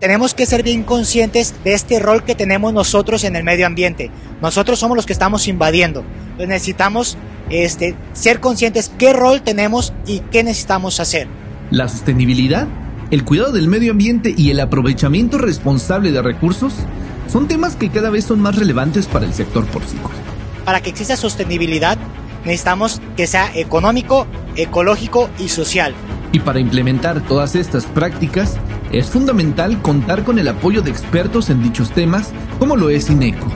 tenemos que ser bien conscientes de este rol que tenemos nosotros en el medio ambiente. Nosotros somos los que estamos invadiendo. Entonces necesitamos este, ser conscientes qué rol tenemos y qué necesitamos hacer. La sostenibilidad, el cuidado del medio ambiente y el aprovechamiento responsable de recursos son temas que cada vez son más relevantes para el sector porcícola. Para que exista sostenibilidad necesitamos que sea económico, ecológico y social. Y para implementar todas estas prácticas, es fundamental contar con el apoyo de expertos en dichos temas, como lo es INECO.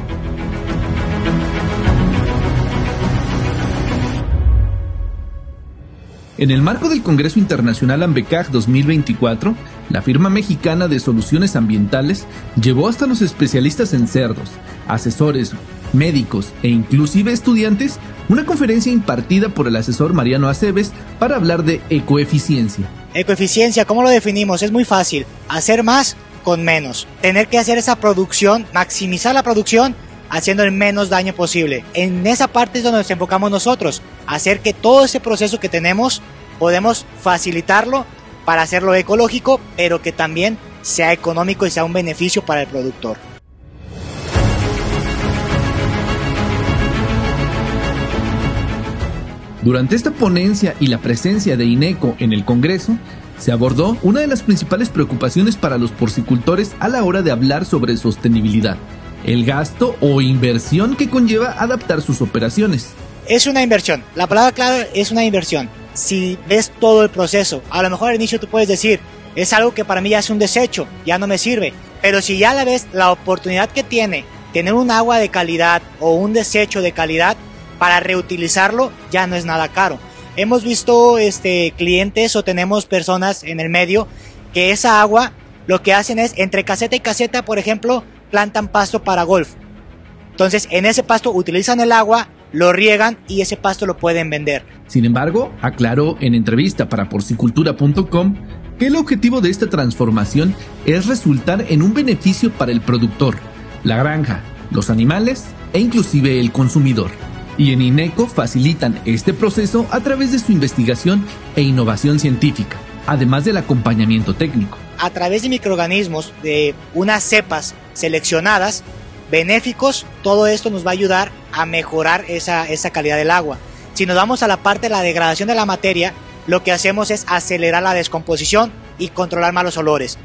En el marco del Congreso Internacional AMBECAG 2024, la firma mexicana de soluciones ambientales llevó hasta los especialistas en cerdos, asesores, médicos e inclusive estudiantes una conferencia impartida por el asesor Mariano Aceves para hablar de ecoeficiencia. Ecoeficiencia, ¿cómo lo definimos? Es muy fácil. Hacer más con menos. Tener que hacer esa producción, maximizar la producción haciendo el menos daño posible. En esa parte es donde nos enfocamos nosotros. Hacer que todo ese proceso que tenemos podemos facilitarlo para hacerlo ecológico, pero que también sea económico y sea un beneficio para el productor. Durante esta ponencia y la presencia de INECO en el Congreso, se abordó una de las principales preocupaciones para los porcicultores a la hora de hablar sobre sostenibilidad, el gasto o inversión que conlleva adaptar sus operaciones. Es una inversión, la palabra clave es una inversión. Si ves todo el proceso, a lo mejor al inicio tú puedes decir, es algo que para mí ya es un desecho, ya no me sirve, pero si ya la ves la oportunidad que tiene tener un agua de calidad o un desecho de calidad, para reutilizarlo ya no es nada caro. Hemos visto este, clientes o tenemos personas en el medio que esa agua lo que hacen es entre caseta y caseta, por ejemplo, plantan pasto para golf. Entonces, en ese pasto utilizan el agua, lo riegan y ese pasto lo pueden vender. Sin embargo, aclaró en entrevista para porcicultura.com que el objetivo de esta transformación es resultar en un beneficio para el productor, la granja, los animales e inclusive el consumidor y en INECO facilitan este proceso a través de su investigación e innovación científica, además del acompañamiento técnico. A través de microorganismos, de unas cepas seleccionadas, benéficos, todo esto nos va a ayudar a mejorar esa, esa calidad del agua. Si nos vamos a la parte de la degradación de la materia, lo que hacemos es acelerar la descomposición y controlar malos olores.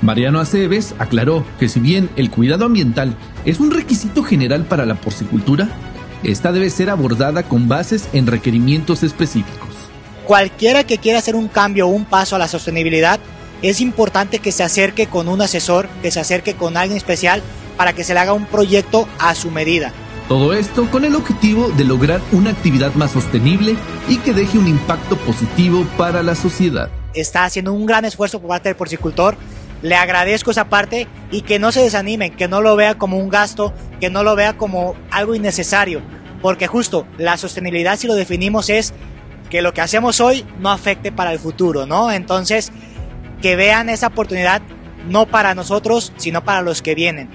Mariano Aceves aclaró que si bien el cuidado ambiental es un requisito general para la porcicultura, esta debe ser abordada con bases en requerimientos específicos. Cualquiera que quiera hacer un cambio o un paso a la sostenibilidad, es importante que se acerque con un asesor, que se acerque con alguien especial para que se le haga un proyecto a su medida. Todo esto con el objetivo de lograr una actividad más sostenible y que deje un impacto positivo para la sociedad. Está haciendo un gran esfuerzo por parte del porcicultor le agradezco esa parte y que no se desanimen, que no lo vea como un gasto, que no lo vea como algo innecesario, porque justo la sostenibilidad si lo definimos es que lo que hacemos hoy no afecte para el futuro, ¿no? Entonces, que vean esa oportunidad no para nosotros, sino para los que vienen.